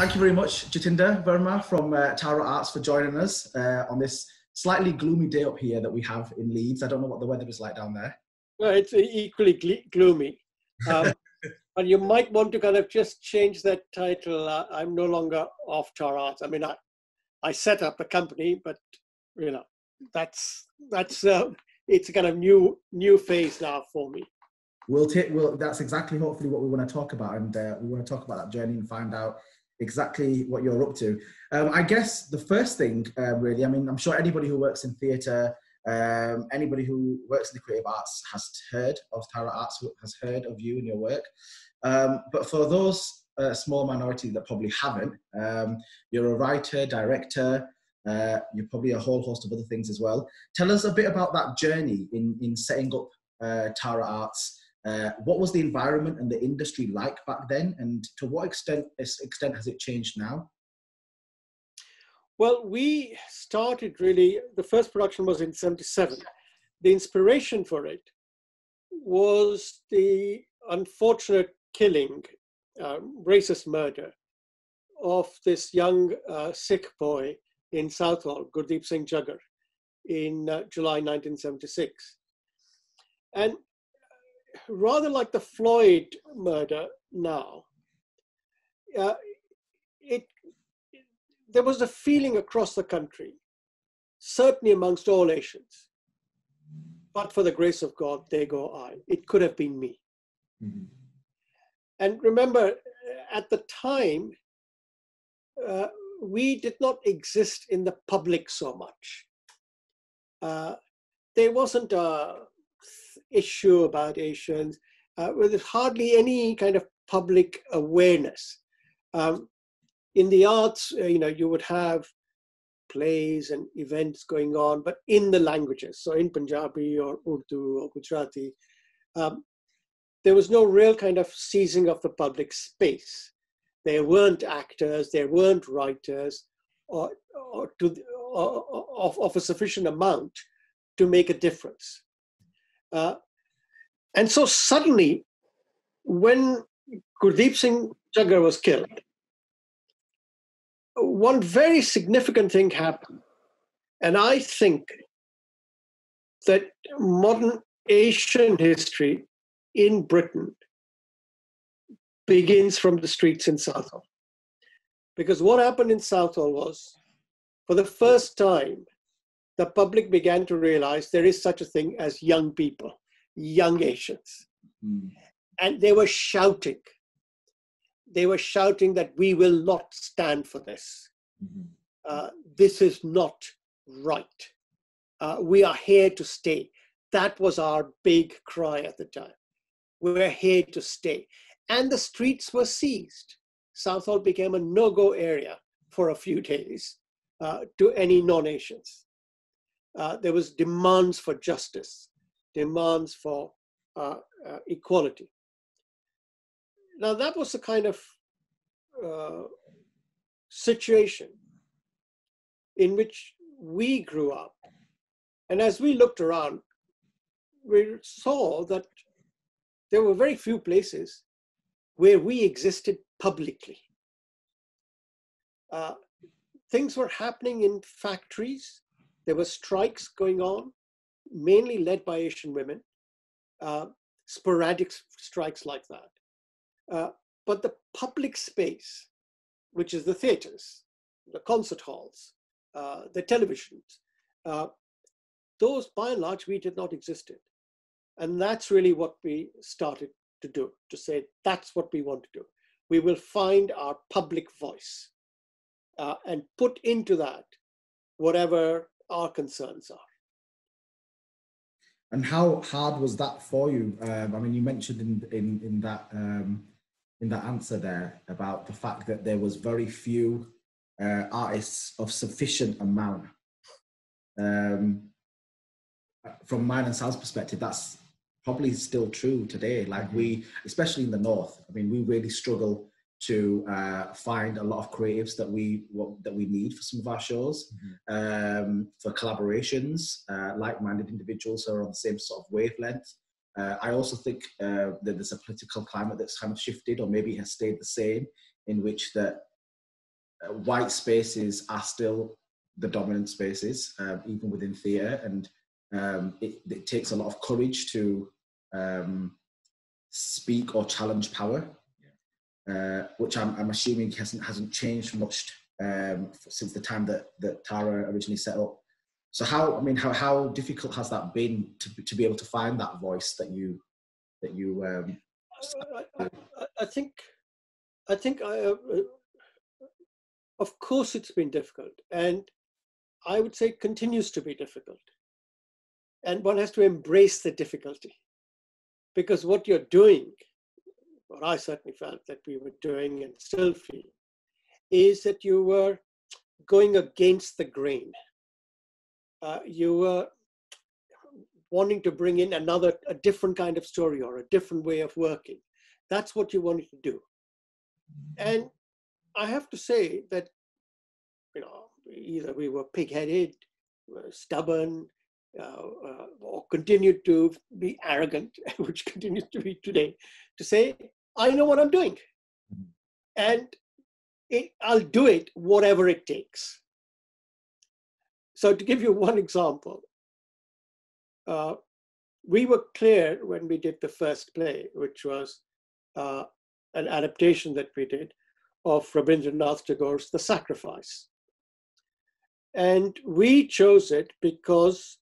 thank you very much, Jatinder Verma from uh, Tara Arts for joining us uh, on this slightly gloomy day up here that we have in Leeds. I don't know what the weather is like down there. Well, it's equally gl- gloomy. Um, and you might want to kind of just change that title. Uh, I'm no longer off Tara Arts. I mean, I, I set up the company, but you know, that's that's uh, it's a kind of new new phase now for me. We'll take. Well, that's exactly hopefully what we want to talk about, and uh, we want to talk about that journey and find out exactly what you're up to. Um, I guess the first thing, um, really, I mean, I'm sure anybody who works in theatre, um, anybody who works in the creative arts has heard of Tara Arts, has heard of you and your work. Um, but for those uh, small minority that probably haven't, um, you're a writer, director, uh, you're probably a whole host of other things as well. Tell us a bit about that journey in, in setting up uh, Tara Arts. Uh, what was the environment and the industry like back then, and to what extent extent has it changed now? Well, we started really. The first production was in '77. The inspiration for it was the unfortunate killing, uh, racist murder of this young uh, Sikh boy in Southall, Gurdeep Singh Chaggar, in uh, July 1976. And rather like the Floyd murder now, uh, it, it, there was a feeling across the country, certainly amongst all Asians, but for the grace of God, there go I. It could have been me. Mm-hmm. And remember, at the time, uh, we did not exist in the public so much. Uh, there wasn't a issue about Asians uh, with hardly any kind of public awareness. Um, in the arts, uh, you know, you would have plays and events going on, but in the languages, so in Punjabi or Urdu or Gujarati, um, there was no real kind of seizing of the public space. There weren't actors, there weren't writers, or, or to, or, of, of a sufficient amount to make a difference. Uh, and so suddenly, when Gurdeep Singh Chaggar was killed, one very significant thing happened. And I think that modern Asian history in Britain begins from the streets in Southall. Because what happened in Southall was, for the first time, the public began to realize there is such a thing as young people, young Asians. Mm. And they were shouting. They were shouting that we will not stand for this. Mm-hmm. Uh, this is not right. Uh, we are here to stay. That was our big cry at the time. We're here to stay and the streets were seized. Southall became a no-go area for a few days uh, to any non-Asians. Uh, there was demands for justice, demands for uh, uh equality. Now that was the kind of uh, situation in which we grew up. And as we looked around, we saw that there were very few places where we existed publicly. Uh, things were happening in factories. There were strikes going on, mainly led by Asian women, uh, sporadic strikes like that. Uh, but the public space, which is the theaters, the concert halls, uh, the televisions, uh, those by and large we did not exist in. And that's really what we started to do, to say that's what we want to do. We will find our public voice uh, and put into that whatever our concerns are. And how hard was that for you? Um, I mean, you mentioned in in in that um, in that answer there about the fact that there was very few uh, artists of sufficient amount. Um, from mine and Sal's perspective, that's probably still true today. Like mm-hmm. we, especially in the north, I mean, we really struggle to uh, find a lot of creatives that we what, that we need for some of our shows, mm-hmm. um, for collaborations, uh, like-minded individuals who are on the same sort of wavelength. Uh, I also think uh, that there's a political climate that's kind of shifted, or maybe has stayed the same, in which that uh, white spaces are still the dominant spaces, uh, even within theatre, and um, it, it, takes a lot of courage to um, speak or challenge power, uh, which I'm, I'm, assuming hasn't hasn't changed much um, since the time that that Tara originally set up. So how I mean how how difficult has that been to to be able to find that voice that you that you um, I, I, I think I think I, uh, of course it's been difficult and I would say continues to be difficult. And one has to embrace the difficulty because what you're doing, what I certainly felt that we were doing and still feel, is that you were going against the grain. Uh, you were wanting to bring in another, a different kind of story or a different way of working. That's what you wanted to do. And I have to say that, you know, either we were pig-headed, stubborn, uh, uh, or continued to be arrogant, which continues to be today, to say, I know what I'm doing. Mm-hmm. And it, I'll do it whatever it takes. So to give you one example, uh, we were clear when we did the first play, which was uh, an adaptation that we did of Rabindranath Tagore's The Sacrifice. And we chose it because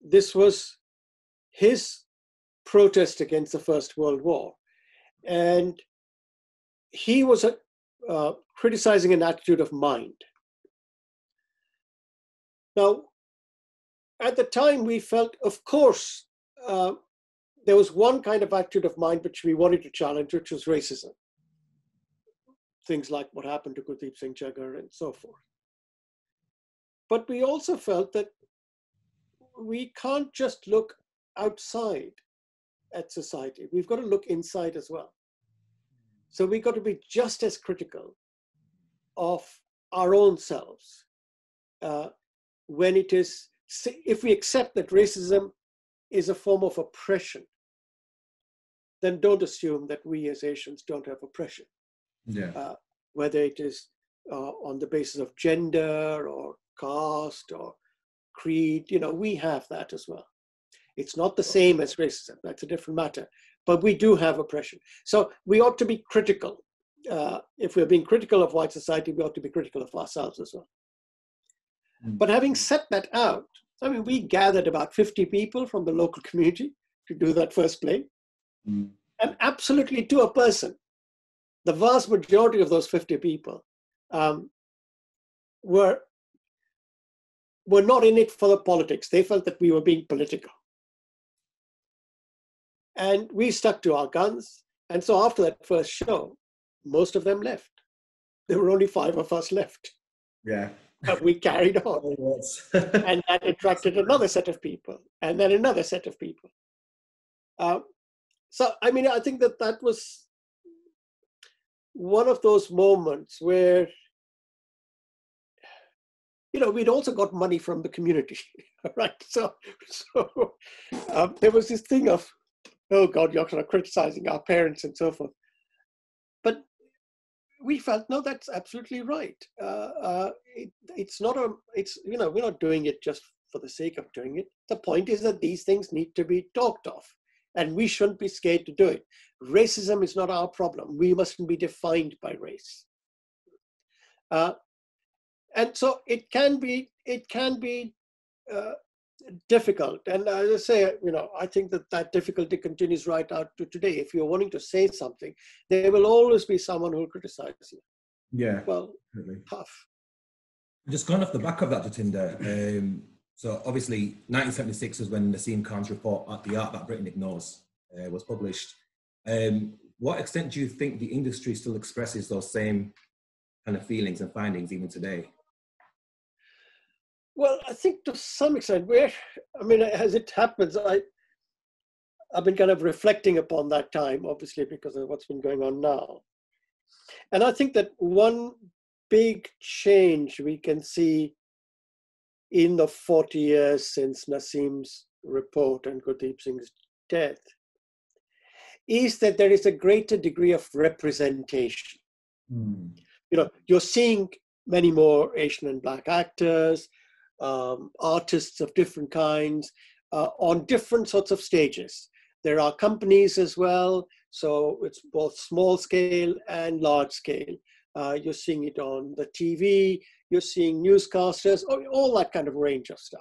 this was his protest against the First World War. And he was uh, criticizing an attitude of mind. Now, at the time, we felt, of course, uh, there was one kind of attitude of mind which we wanted to challenge, which was racism. Things like what happened to Gurdeep Singh Chaggar and so forth. But we also felt that we can't just look outside at society. We've got to look inside as well. So we've got to be just as critical of our own selves uh, when it is, if we accept that racism is a form of oppression, then don't assume that we as Asians don't have oppression. Yeah. Uh, whether it is uh, on the basis of gender or caste or creed, you know, we have that as well. It's not the same as racism, that's a different matter, but we do have oppression. So we ought to be critical. Uh, if we're being critical of white society, we ought to be critical of ourselves as well. Mm. But having set that out, I mean, we gathered about 50 people from the local community to do that first play. Mm. And absolutely to a person, the vast majority of those 50 people um, were were not in it for the politics. They felt that we were being political. And we stuck to our guns. And so after that first show, most of them left. There were only five of us left. Yeah. But we carried on. and that attracted another set of people, and then another set of people. Uh, so, I mean, I think that that was one of those moments where you know, we'd also got money from the community, right? So, so um, there was this thing of, oh God, you're kind of criticizing our parents and so forth. But we felt, no, that's absolutely right. Uh, uh, it, it's not a, it's, you know, we're not doing it just for the sake of doing it. The point is that these things need to be talked of and we shouldn't be scared to do it. Racism is not our problem. We mustn't be defined by race. Uh, and so it can be it can be uh, difficult. And as i say you know i think that that difficulty continues right out to today. If you're wanting to say something there will always be someone who will criticize you. Yeah well really. tough. Just going off the back of that Jatinder, um, so obviously 1976 was when Naseem Khan's report at the art that britain ignores uh, was published. Um, what extent do you think the industry still expresses those same kind of feelings and findings even today well, I think to some extent, where I mean, as it happens, I I've been kind of reflecting upon that time, obviously because of what's been going on now, and I think that one big change we can see in the 40 years since Naseem's report and Gurdeep Singh's death is that there is a greater degree of representation. Mm. You know, you're seeing many more Asian and Black actors, um, artists of different kinds uh, on different sorts of stages. There are companies as well, so it's both small scale and large scale. Uh, you're seeing it on the TV, you're seeing newscasters, all, that kind of range of stuff.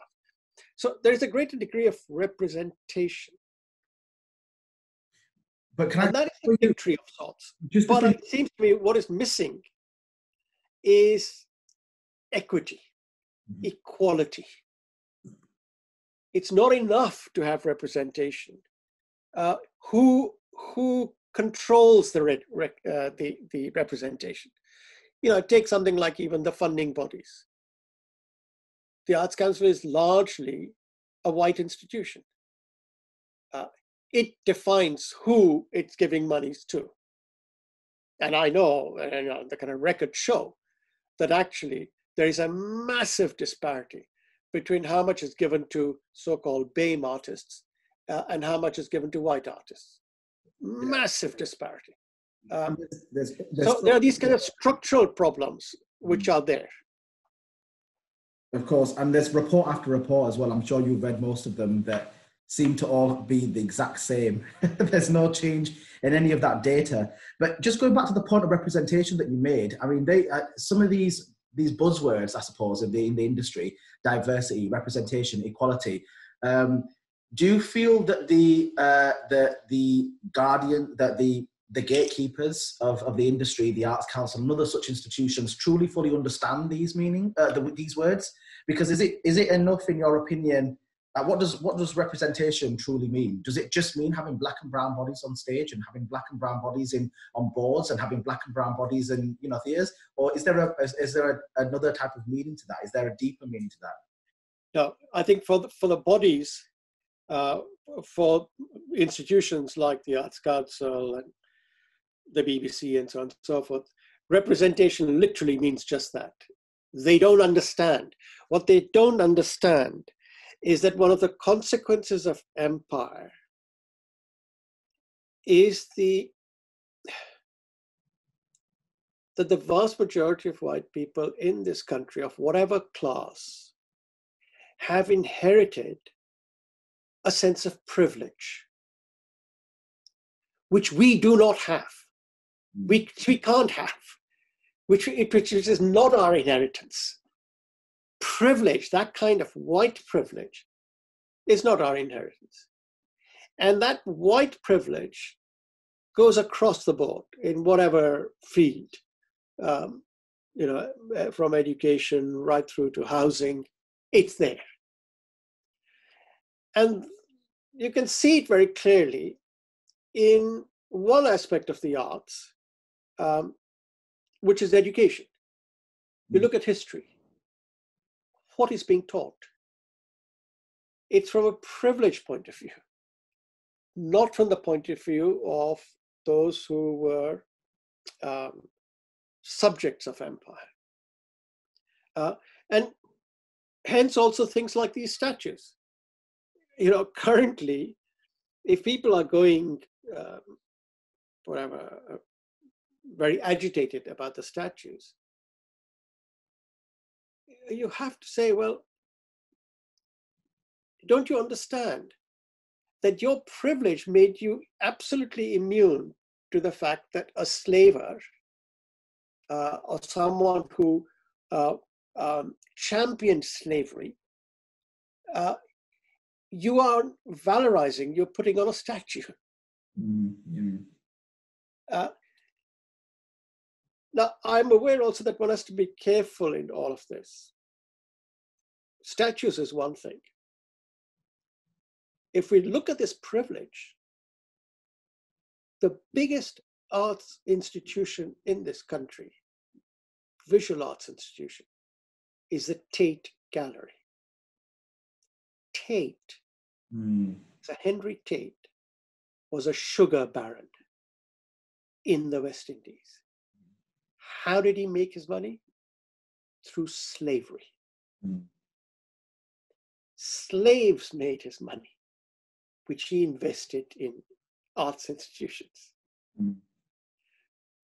So there's a greater degree of representation. But can and I, that is a victory of sorts. just But it seems to me what is missing is equity, Mhm. equality. It's not enough to have representation. Uh, who who controls the, re- uh, the the representation? You know, take something like even the funding bodies. The Arts Council is largely a white institution. Uh, it defines who it's giving monies to. And I know, and the kind of records show that actually there is a massive disparity between how much is given to so-called BAME artists uh, and how much is given to white artists. Massive disparity. Um, there's, there's, so there are these kind of structural problems which are there. Of course, and there's report after report as well. I'm sure you've read most of them that seem to all be the exact same. there's no change in any of that data. But just going back to the point of representation that you made, I mean, they uh, some of these these buzzwords, I suppose, in the in the industry, diversity, representation, equality. Um, do you feel that the uh, the the guardian that the the gatekeepers of, of the industry, the Arts Council, and other such institutions truly fully understand these meaning uh, the, these words? Because is it is it enough, in your opinion? Uh, what does what does representation truly mean? Does it just mean having black and brown bodies on stage and having black and brown bodies in on boards and having black and brown bodies in you know theaters, or is there a is, is there a, another type of meaning to that? Is there a deeper meaning to that? Now, I think for the, for the bodies, uh, for institutions like the Arts Council and the BBC and so on and so forth, representation literally means just that. They don't understand. What they don't understand is that one of the consequences of empire is the that the vast majority of white people in this country of whatever class have inherited a sense of privilege which we do not have. Mm. We, we can't have which, it which is not our inheritance privilege that kind of white privilege is not our inheritance and that white privilege goes across the board in whatever field um, you know from education right through to housing it's there and you can see it very clearly in one aspect of the arts, um, which is education. You look at history. What is being taught? It's from a privileged point of view, not from the point of view of those who were um, subjects of empire. Uh, and hence also things like these statues you know, currently, if people are going, um, whatever, uh, very agitated about the statues, you have to say, well, don't you understand that your privilege made you absolutely immune to the fact that a slaver uh, or someone who uh, um, championed slavery uh, you are valorizing, you're putting on a statue. Mm-hmm. Uh, now, I'm aware also that one has to be careful in all of this. Statues is one thing. If we look at this privilege, the biggest arts institution in this country, visual arts institution, is the Tate Gallery. Tate Mm. So Henry Tate was a sugar baron in the West Indies. How did he make his money? Through slavery. Mm. Slaves made his money, which he invested in arts institutions. Mm.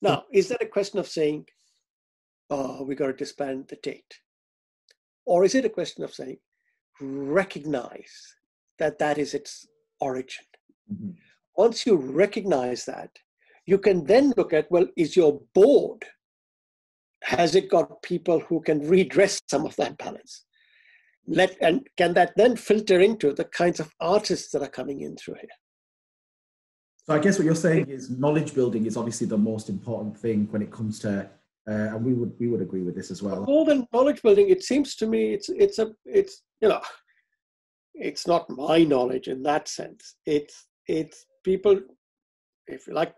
Now, is that a question of saying oh, we got to disband the Tate? Or is it a question of saying, recognize that that is its origin? Mm-hmm. Once you recognize that, you can then look at well, is your board, has it got people who can redress some of that balance? Let, and can that then filter into the kinds of artists that are coming in through here? So I guess what you're saying is knowledge building is obviously the most important thing when it comes to uh, and we would we would agree with this as well. More than knowledge building, it seems to me it's it's a it's you know it's not my knowledge in that sense. It's it's people, if you like,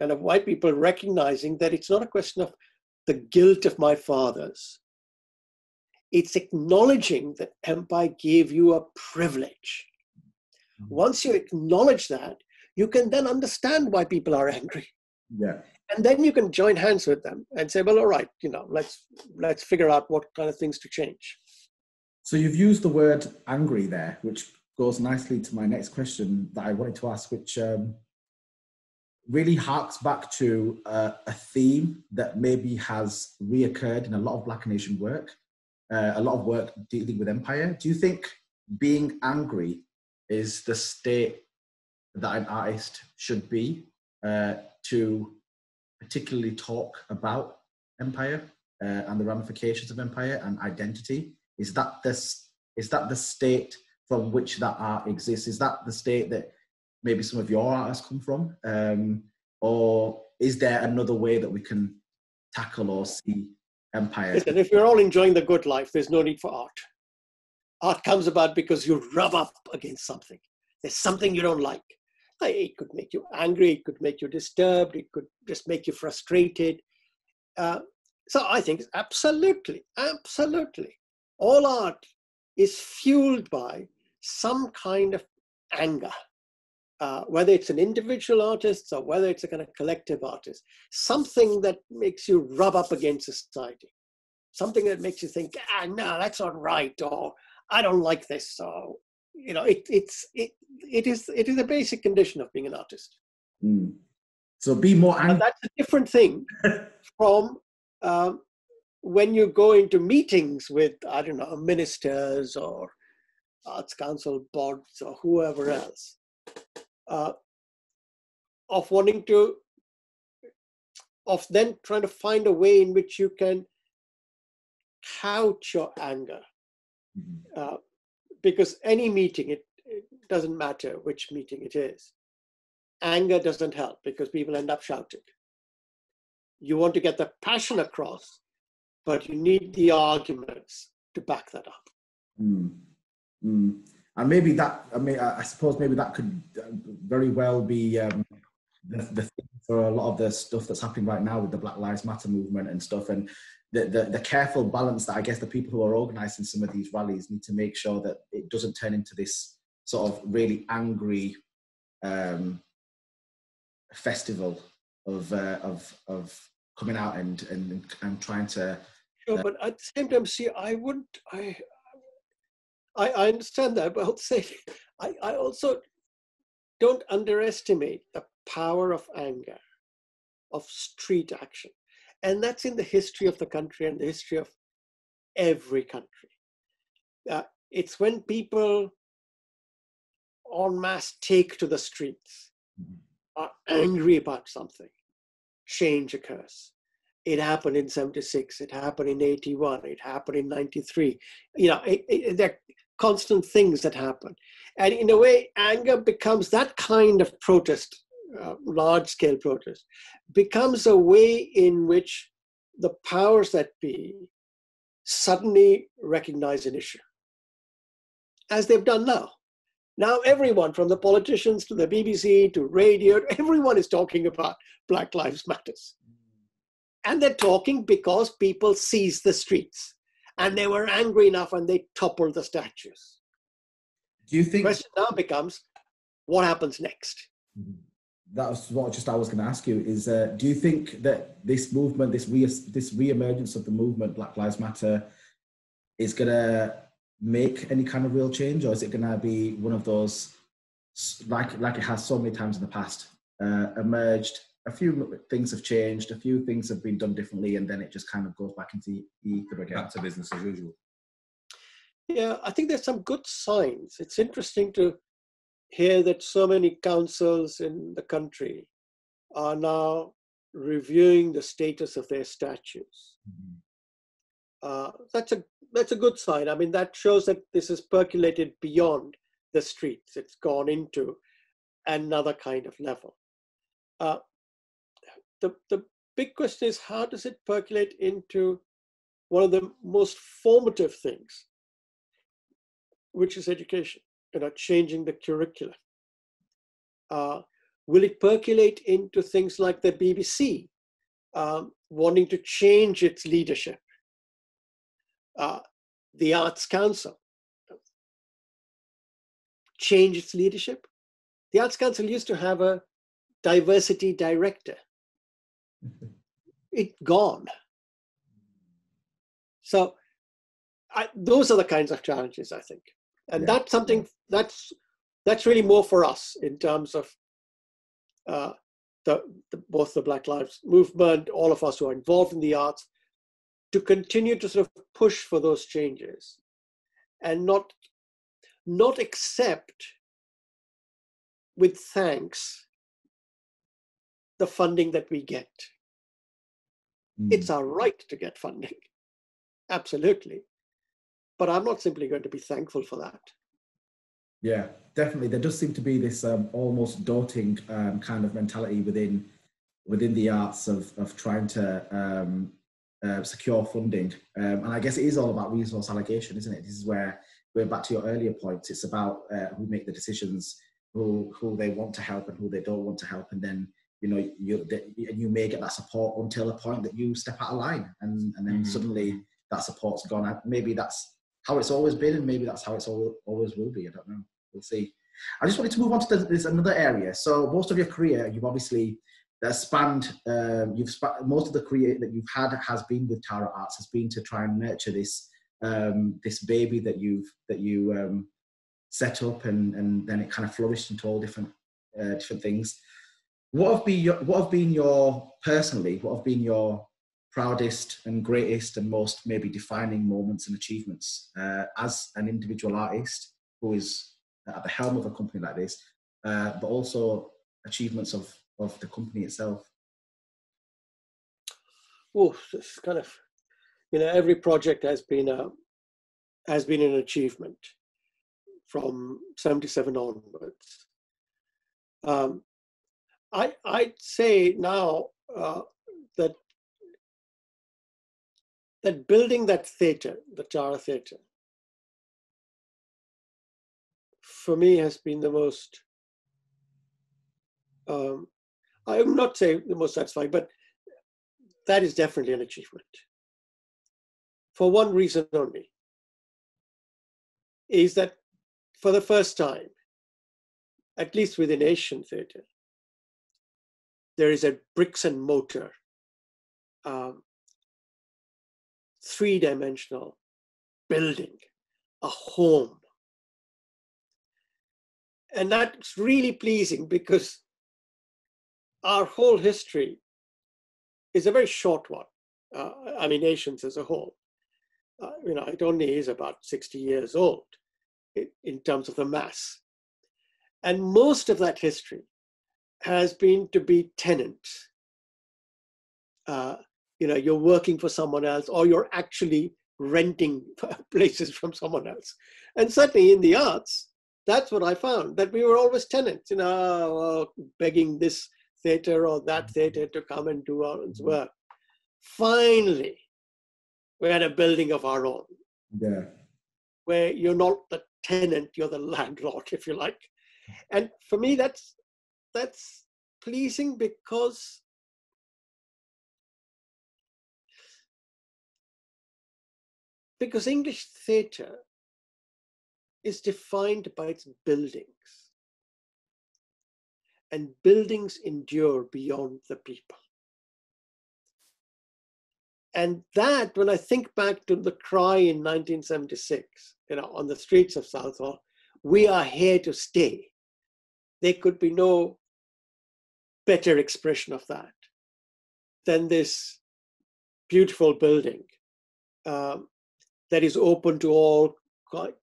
kind of white people recognizing that it's not a question of the guilt of my fathers. It's acknowledging that empire gave you a privilege. Mm-hmm. Once you acknowledge that, you can then understand why people are angry. Yeah and then you can join hands with them and say well all right you know let's let's figure out what kind of things to change so you've used the word angry there which goes nicely to my next question that i wanted to ask which um, really harks back to uh, a theme that maybe has reoccurred in a lot of black nation work uh, a lot of work dealing with empire do you think being angry is the state that an artist should be uh, to particularly talk about empire uh, and the ramifications of empire and identity? Is that this? Is that the state from which that art exists? Is that the state that maybe some of your artists come from, um, or is there another way that we can tackle or see empire? Listen, if you're all enjoying the good life, there's no need for art. Art comes about because you rub up against something. There's something you don't like. It could make you angry, it could make you disturbed, it could just make you frustrated. Uh, so I think absolutely, absolutely. All art is fueled by some kind of anger, uh, whether it's an individual artist or whether it's a kind of collective artist, something that makes you rub up against society, something that makes you think, ah, no, that's not right, or I don't like this, or you know, it, it's it, it is it is a basic condition of being an artist. Mm. So be more. Ang- that's a different thing from um, when you go into meetings with I don't know ministers or arts council boards or whoever else uh, of wanting to of then trying to find a way in which you can couch your anger mm-hmm. uh, because any meeting, it, it doesn't matter which meeting it is. Anger doesn't help because people end up shouting. You want to get the passion across, but you need the arguments to back that up. Mm. Mm. And maybe that, I mean, I suppose maybe that could uh, very well be um, the, the thing for a lot of the stuff that's happening right now with the Black Lives Matter movement and stuff. And the, the, the, careful balance that I guess the people who are organizing some of these rallies need to make sure that it doesn't turn into this sort of really angry um, festival of, uh, of, of coming out and, and, and trying to. Sure, uh, but at the same time, see, I wouldn't, I, I, I understand that, but I'll say, I, I also don't underestimate the power of anger, of street action and that's in the history of the country and the history of every country. Uh, it's when people en masse take to the streets, mm-hmm. are angry about something, change occurs. It happened in 76, it happened in 81, it happened in 93. You know, it, it, constant things that happen. And in a way, anger becomes that kind of protest uh, large scale protest becomes a way in which the powers that be suddenly recognize an issue, as they've done now. Now, everyone from the politicians to the BBC to radio, everyone is talking about Black Lives Matters. And they're talking because people seize the streets and they were angry enough and they toppled the statues. Do you think? The question now becomes what happens next? Mm-hmm that was what just I was going to ask you is uh, do you think that this movement this re this re-emergence of the movement Black Lives Matter is going to make any kind of real change or is it going to be one of those like like it has so many times in the past uh, emerged a few things have changed, a few things have been done differently, and then it just kind of goes back into the ether again. Back to business as usual. Yeah, I think there's some good signs. It's interesting to hear that so many councils in the country are now reviewing the status of their statues. Mm-hmm. Uh, that's a that's a good sign. I mean, that shows that this has percolated beyond the streets. It's gone into another kind of level. Uh, the the big question is how does it percolate into one of the most formative things, which is education. You know, changing the curriculum. Uh, will it percolate into things like the BBC um, wanting to change its leadership? Uh, the Arts Council change its leadership. The Arts Council used to have a diversity director. It gone. So I, those are the kinds of challenges I think, and yeah. that's something that's that's really more for us in terms of uh, the, the, both the Black Lives Movement, all of us who are involved in the arts, to continue to sort of push for those changes, and not not accept with thanks the funding that we get. Mm. It's our right to get funding, absolutely. But I'm not simply going to be thankful for that. Yeah, definitely. There does seem to be this um, almost daunting um, kind of mentality within within the arts of of trying to um, uh, secure funding, um, and I guess it is all about resource allocation, isn't it? This is where going back to your earlier points, it's about uh, who make the decisions, who who they want to help and who they don't want to help, and then you know you and you may get that support until a point that you step out of line, and and then mm-hmm. suddenly that support's gone. Maybe that's how it's always been, and maybe that's how it's always will be. I don't know. We'll see. I just wanted to move on to this another area. So most of your career, you've obviously uh, spanned. Um, you've sp- most of the career that you've had has been with Tara Arts has been to try and nurture this um, this baby that you've that you um, set up, and and then it kind of flourished into all different uh, different things. What have been your what have been your personally? What have been your proudest and greatest and most maybe defining moments and achievements uh, as an individual artist who is at the helm of a company like this, uh, but also achievements of of the company itself? well it's kind of you know every project has been a has been an achievement from 77 onwards um, I, I'd say now uh, that that building that theatre, the Tara Theatre, for me has been the most, um, I would not say the most satisfying, but that is definitely an achievement. For one reason only. Is that for the first time, at least within Asian theatre, there is a bricks and mortar, um, three dimensional building, a home. And that's really pleasing because our whole history is a very short one. Uh, I mean, nations as a whole uh, you know, it only is about 60 years old in terms of the mass. And most of that history has been to be tenants. Uh, you know, you're working for someone else or you're actually renting places from someone else. And certainly in the arts, that's what I found, that we were always tenants, you know, uh, begging this theater or that mm-hmm. theater to come and do our mm-hmm. work. Finally, we had a building of our own. Yeah. Where you're not the tenant, you're the landlord, if you like. And for me, that's that's pleasing because because English theatre is defined by its buildings. And buildings endure beyond the people. And that, when I think back to the cry in 1976, you know, on the streets of Southall, we are here to stay. There could be no better expression of that than this beautiful building um, that is open to all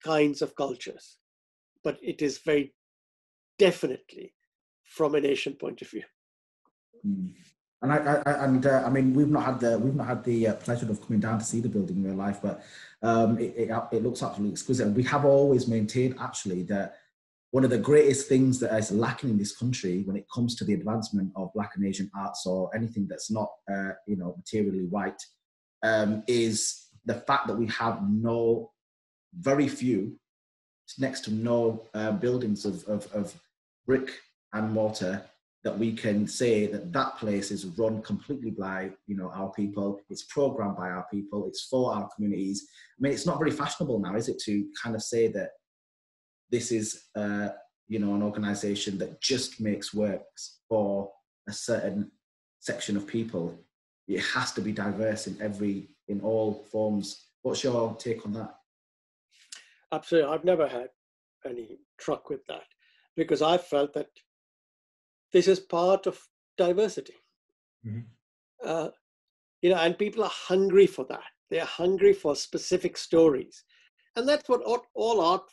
kinds of cultures, but it is very definitely from an Asian point of view. Mm. And I, I and uh, I mean, we've not had the we've not had the uh, pleasure of coming down to see the building in real life, but um, it, it, it looks absolutely exquisite. And we have always maintained actually that one of the greatest things that is lacking in this country when it comes to the advancement of Black and Asian arts or anything that's not, uh, you know, materially white, um, is the fact that we have no, very few, next to no uh, buildings of, of, of brick and mortar that we can say that that place is run completely by you know our people. It's programmed by our people. It's for our communities. I mean it's not very fashionable now is it to kind of say that this is uh, you know an organization that just makes works for a certain section of people it has to be diverse in every in all forms what's your take on that absolutely i've never had any truck with that because i felt that this is part of diversity. Mm-hmm. Uh, you know, and people are hungry for that. They are hungry for specific stories. And that's what all art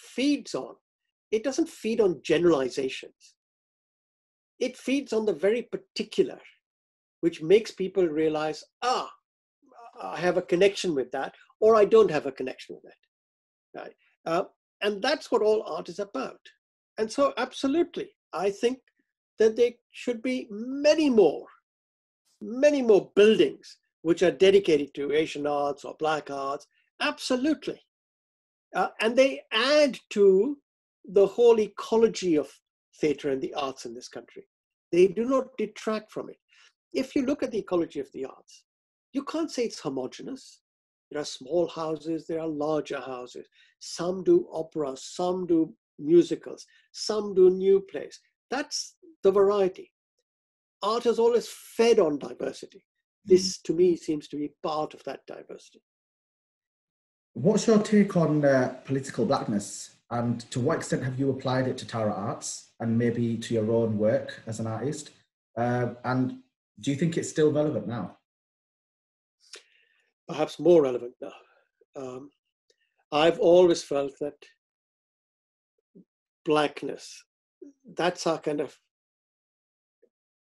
feeds on. It doesn't feed on generalizations. It feeds on the very particular, which makes people realize, ah, I have a connection with that, or I don't have a connection with that. Right? Uh, and that's what all art is about. And so, absolutely, I think that there should be many more, many more buildings which are dedicated to Asian arts or Black arts. Absolutely. Uh, and they add to the whole ecology of theatre and the arts in this country. They do not detract from it. If you look at the ecology of the arts, you can't say it's homogenous. There are small houses, there are larger houses. Some do opera, some do musicals, some do new plays. That's the variety. Art has always fed on diversity. This, mm. to me, seems to be part of that diversity. What's your take on uh, political blackness, and to what extent have you applied it to Tara Arts and maybe to your own work as an artist? Uh, and do you think it's still relevant now? Perhaps more relevant now. Um, I've always felt that blackness, that's our kind of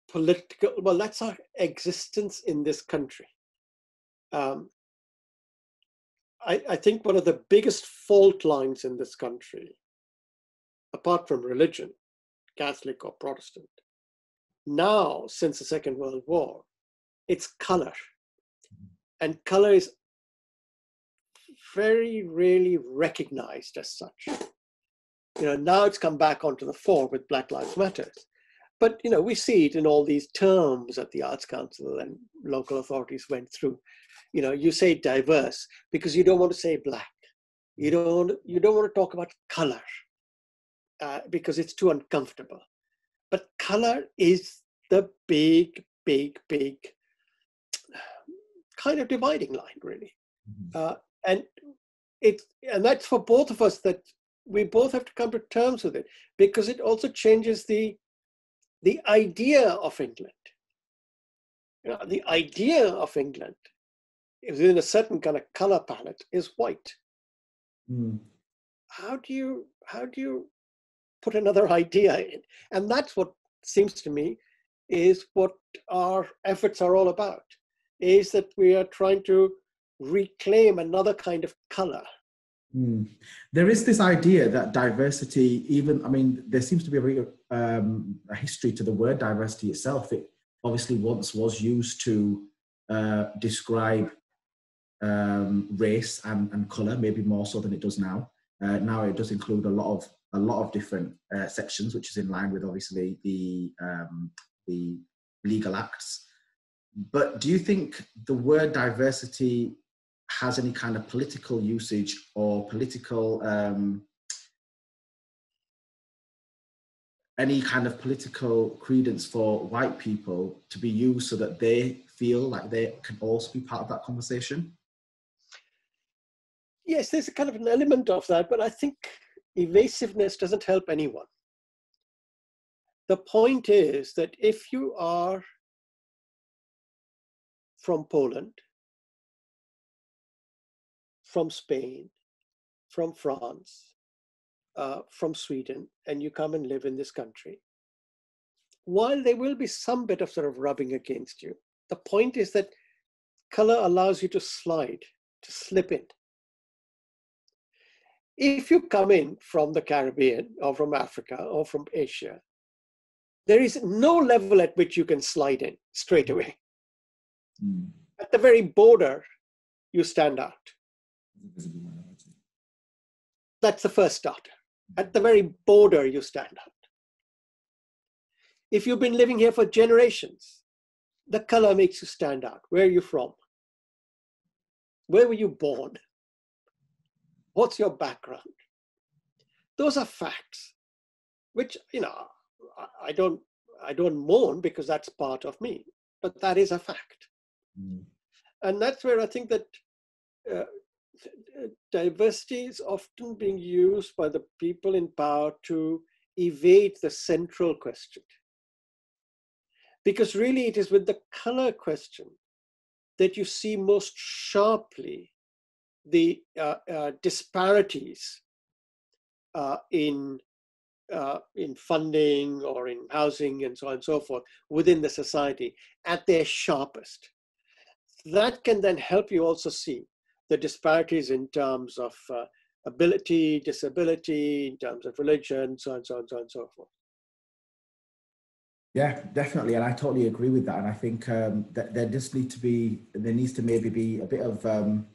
political, well, that's our existence in this country. Um, I, I think one of the biggest fault lines in this country, apart from religion, Catholic or Protestant, now since the Second World War, it's color. Mm-hmm. And color is very rarely recognized as such. You know, now it's come back onto the fore with Black Lives Matters. But you know, we see it in all these terms that the Arts Council and local authorities went through. You know, you say diverse because you don't want to say black. You don't you don't want to talk about color uh, because it's too uncomfortable. But color is the big, big, big kind of dividing line, really. Mm-hmm. Uh, and it and that's for both of us that we both have to come to terms with it because it also changes the the idea of England. You know, the idea of England within a certain kind of color palette is white. Mm. How do you how do you put another idea in? And that's what seems to me is what our efforts are all about. Is that we are trying to reclaim another kind of color Mm. There is this idea that diversity, even, I mean, there seems to be a, um, a history to the word diversity itself. It obviously once was used to uh, describe um, race and, and color, maybe more so than it does now. Uh, now it does include a lot of a lot of different uh, sections, which is in line with obviously the um, the legal acts. But do you think the word diversity has any kind of political usage or political um, any kind of political credence for white people to be used so that they feel like they can also be part of that conversation? Yes, there's a kind of an element of that, but I think evasiveness doesn't help anyone. The point is that if you are from Poland, from Spain, from France, uh, from Sweden, and you come and live in this country, while there will be some bit of sort of rubbing against you, the point is that color allows you to slide, to slip in. If you come in from the Caribbean or from Africa or from Asia, there is no level at which you can slide in straight away. Mm. At the very border, you stand out. That's the first start. At the very border, you stand out. If you've been living here for generations, the color makes you stand out. Where are you from? Where were you born? What's your background? Those are facts, which, you know, I don't, I don't mourn because that's part of me, but that is a fact. Mm. And that's where I think that uh, diversity is often being used by the people in power to evade the central question. Because really, it is with the color question that you see most sharply the uh, uh, disparities uh, in uh, in funding or in housing and so on and so forth within the society at their sharpest. That can then help you also see the disparities in terms of uh, ability, disability, in terms of religion, so on, so on, so on, and so forth. Yeah, definitely, and I totally agree with that. And I think um, that there just need to be, there needs to maybe be a bit of um,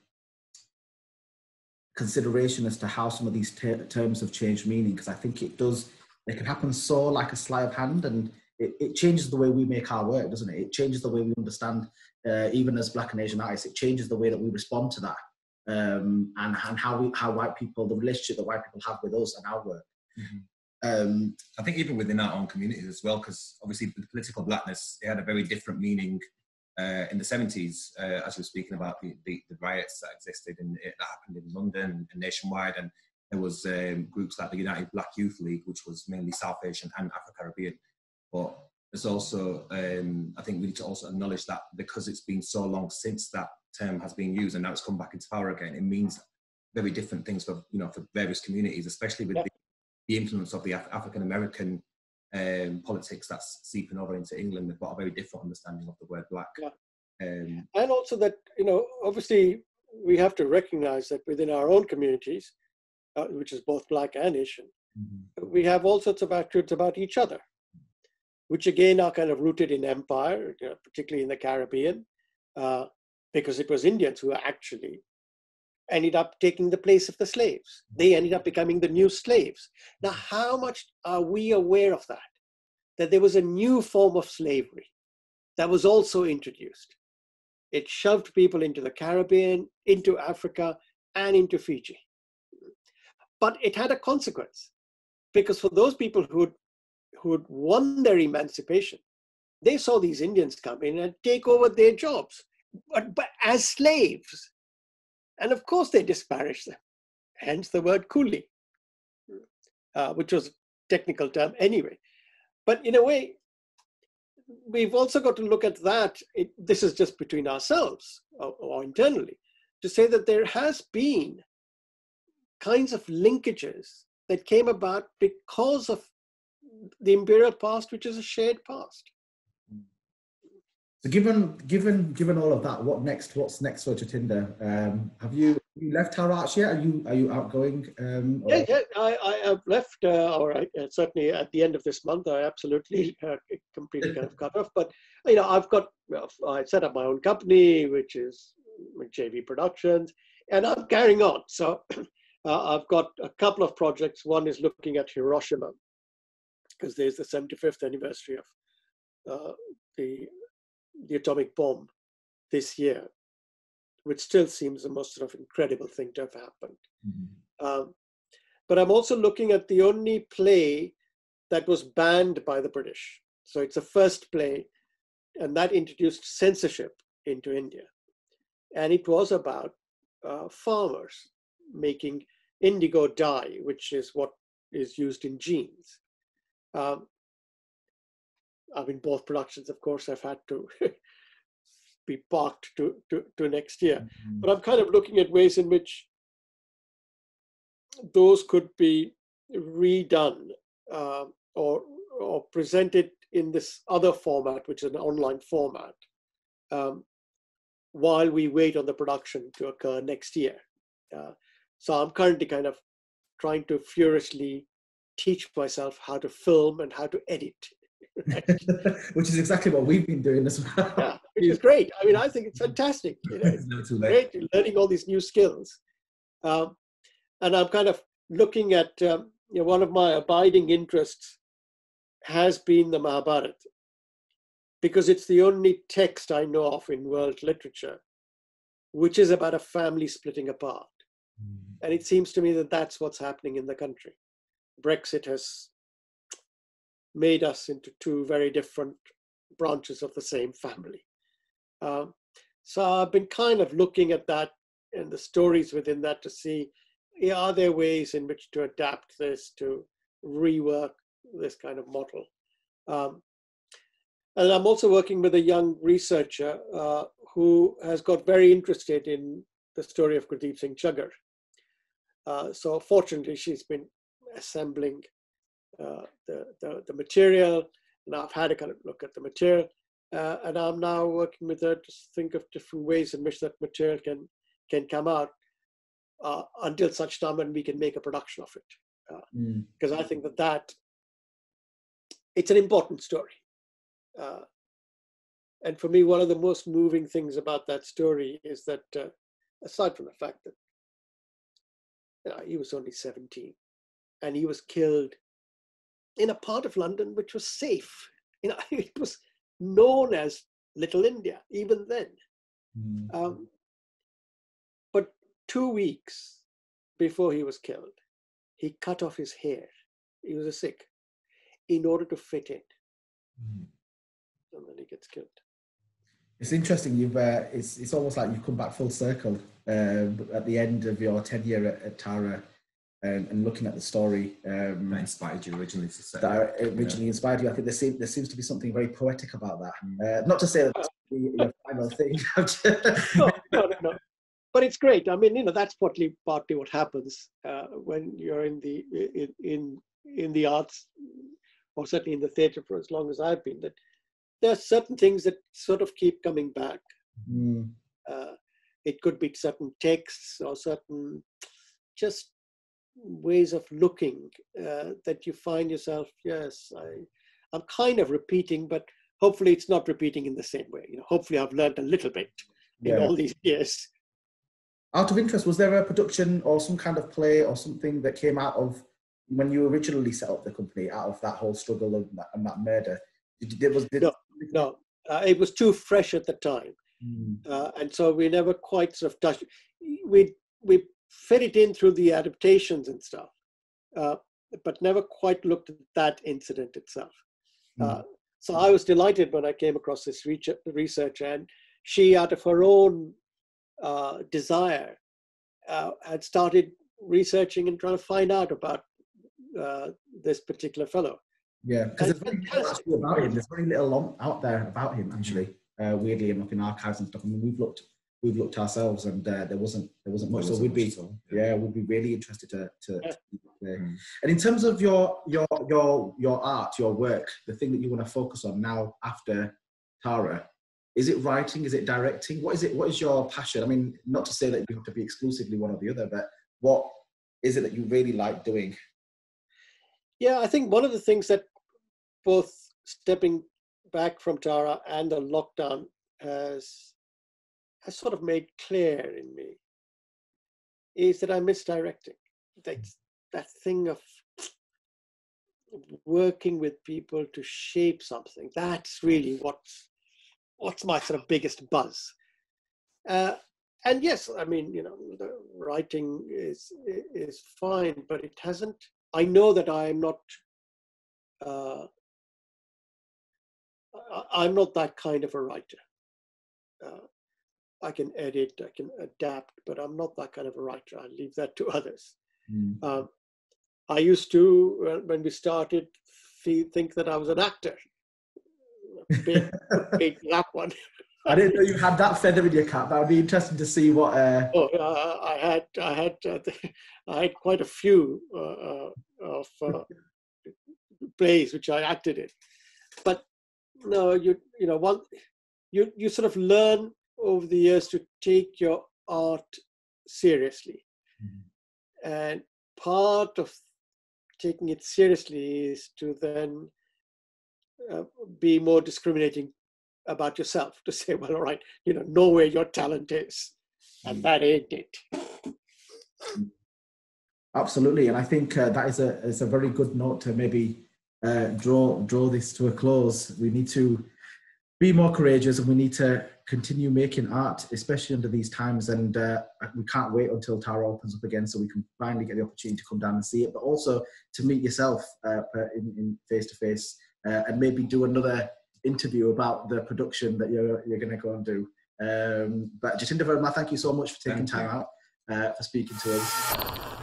consideration as to how some of these ter- terms have changed meaning, because I think it does. It can happen so like a sleight of hand, and it, it changes the way we make our work, doesn't it? It changes the way we understand uh, even as Black and Asian artists, it changes the way that we respond to that um, and, and how we, how white people, the relationship that white people have with us and our work. Mm-hmm. Um, I think even within our own communities as well, because obviously the political blackness, it had a very different meaning uh, in the 70s, uh, as we were speaking about the, the, the riots that existed and it, that happened in London and nationwide. And there was um, groups like the United Black Youth League, which was mainly South Asian and Afro-Caribbean. But there's also, um, I think we need to also acknowledge that because it's been so long since that term has been used and now it's come back into power again, it means very different things for, you know, for various communities, especially with yeah. the, the, influence of the Af- African American um, politics that's seeping over into England. They've got a very different understanding of the word black. Yeah. Um, and also that, you know, obviously we have to recognize that within our own communities, uh, which is both black and Asian, mm-hmm. we have all sorts of attitudes about each other which again are kind of rooted in empire, you know, particularly in the Caribbean, uh, because it was Indians who actually ended up taking the place of the slaves. They ended up becoming the new slaves. Now, how much are we aware of that? That there was a new form of slavery that was also introduced. It shoved people into the Caribbean, into Africa, and into Fiji. But it had a consequence because for those people who who had won their emancipation, they saw these Indians come in and take over their jobs, but, but as slaves. And of course, they disparaged them, hence the word coolie, uh, which was a technical term anyway. But in a way, we've also got to look at that. It, this is just between ourselves or, or internally to say that there has been kinds of linkages that came about because of the imperial past, which is a shared past. So, given given given all of that, what next? What's next for Jatinder? Um, have you you left Tara yet? Are you are you outgoing? Um, yeah, yeah, I, I have left, uh, or I, uh, certainly at the end of this month, I absolutely uh, completely kind of cut off. But you know, I've got well, I set up my own company, which is JV Productions, and I'm carrying on. So uh, I've got a couple of projects. One is looking at Hiroshima, because there's the 75th anniversary of uh, the the atomic bomb this year, which still seems the most sort of incredible thing to have happened. Mm-hmm. Um, but I'm also looking at the only play that was banned by the British. So it's the first play, and that introduced censorship into India. And it was about uh, farmers making indigo dye, which is what is used in jeans. Um, I mean, both productions, of course, have had to be parked to, to, to next year. Mm-hmm. But I'm kind of looking at ways in which those could be redone uh, or, or presented in this other format, which is an online format, um, while we wait on the production to occur next year. Uh, so I'm currently kind of trying to furiously teach myself how to film and how to edit. Which is exactly what we've been doing as well. Yeah, which is great. I mean, I think it's fantastic. You know, it's great learning all these new skills. Um, and I'm kind of looking at um, you know, one of my abiding interests has been the Mahabharata because it's the only text I know of in world literature which is about a family splitting apart. Mm. And it seems to me that that's what's happening in the country. Brexit has made us into two very different branches of the same family. Um, so I've been kind of looking at that and the stories within that to see yeah, are there ways in which to adapt this to rework this kind of model. Um, and I'm also working with a young researcher uh, who has got very interested in the story of Gurdeep Singh Chaggar. Uh, so fortunately, she's been assembling uh, the, the, the, material, and I've had a kind of look at the material, uh, and I'm now working with her to think of different ways in which that material can can come out uh, until such time when we can make a production of it. Because uh, mm. I think that that it's an important story. Uh, and for me, one of the most moving things about that story is that, uh, aside from the fact that you know, he was only 17 and he was killed in a part of London which was safe. You know, it was known as Little India even then. Mm. Um, but two weeks before he was killed, he cut off his hair. He was a Sikh in order to fit in. Mm. And then he gets killed. It's interesting. You've uh, it's it's almost like you've come back full circle um, at the end of your tenure at, at Tara, um, and looking at the story um, that inspired you originally. that originally yeah. inspired you. I think there seems there seems to be something very poetic about that. Mm. Uh, not to say that that's the final thing. no, no, no, But it's great. I mean, you know, that's partly partly what happens uh, when you're in the in, in in the arts, or certainly in the theatre for as long as I've been. That there are certain things that sort of keep coming back. Mm. Uh, it could be certain texts or certain just ways of looking uh, that you find yourself, yes, I, I'm kind of repeating, but hopefully it's not repeating in the same way. You know, hopefully I've learned a little bit in all these years. Out of interest, was there a production or some kind of play or something that came out of when you originally set up the company, out of that whole struggle and that, and that murder? Did, did, was, did, no, no, uh, it was too fresh at the time, mm. uh, and so we never quite sort of touched. We we fit it in through the adaptations and stuff, uh, but never quite looked at that incident itself. Mm. so I was delighted when I came across this research, and she, out of her own uh, desire, uh, had started researching and trying to find out about this particular fellow. Yeah, because there's very little about him. There's very little out there about him actually. Uh, weirdly enough, in archives and stuff. I mean, we've looked, we've looked ourselves, and uh, there wasn't, there wasn't much. so we'd be, yeah. yeah. we'd be really interested to, to. Yeah. Mm. And in terms of your, your, your, your art, your work, the thing that you want to focus on now after Tara, is it writing? Is it directing? What is it? What is your passion? I mean, not to say that you have to be exclusively one or the other, but what is it that you really like doing? Yeah, I think one of the things that both stepping back from Tara and the lockdown has has sort of made clear in me is that I miss directing. That that thing of working with people to shape something. That's really what's what's my sort of biggest buzz. Uh, and yes, I mean, you know, the writing is is fine, but it hasn't. I know that I am not uh, I'm not that kind of a writer. Uh, I can edit, I can adapt, but I'm not that kind of a writer. I leave that to others. Mm. Um, I used to, when we started, think that I was an actor. big, big that one. I didn't know you had that feather in your cap. That would be interesting to see what. Uh... Oh, uh, I had, I had, uh, I had quite a few uh, uh of uh, plays which I acted in, but no, you, you know, one, you, you sort of learn over the years to take your art seriously, mm-hmm. and part of taking it seriously is to then uh, be more discriminating about yourself to say, well, all right, you know, know where your talent is, and mm. that ain't it. Absolutely, and I think uh, that is a is a very good note to maybe uh, draw draw this to a close. We need to be more courageous, and we need to continue making art, especially under these times. And uh, we can't wait until Tara opens up again, so we can finally get the opportunity to come down and see it, but also to meet yourself uh, in face to face, and maybe do another interview about the production that you're you're going to go and do. Um, but Jatinder Verma, thank you so much for taking thank time you. out uh, for speaking to us.